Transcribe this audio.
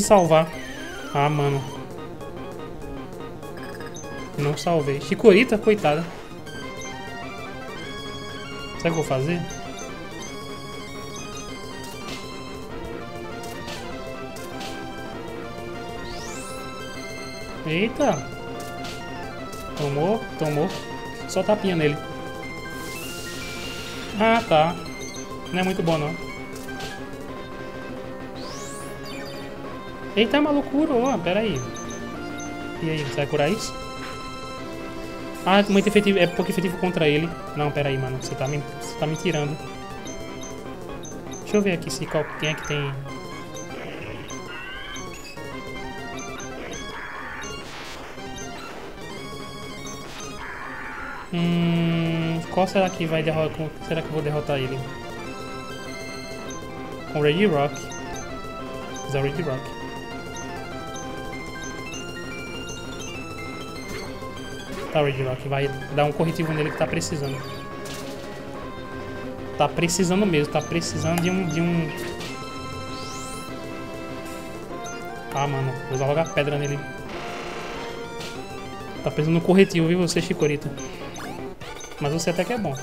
salvar. Ah, mano. Não salvei. Chicorita, coitada. Sabe que eu vou fazer? Eita! Tomou, tomou. Só tapinha nele. Ah, tá. Não é muito bom, não. Eita, malucura! Oh, pera aí. E aí, você vai curar isso? Ah, muito efetivo, é pouco efetivo contra ele. Não, pera aí, mano. Você tá me, você tá me tirando. Deixa eu ver aqui se qual, quem é que tem... Hum, qual será que vai derrotar? Será que eu vou derrotar ele? Com Ready Rock. Usar Ready Rock. Tá, Ready Rock. Vai dar um corretivo nele que tá precisando. Tá precisando mesmo. Tá precisando de um... De um... Ah, mano. Vou usar logo a pedra nele. Tá precisando de um corretivo, viu você, Chicorita? Mas você até que é bom.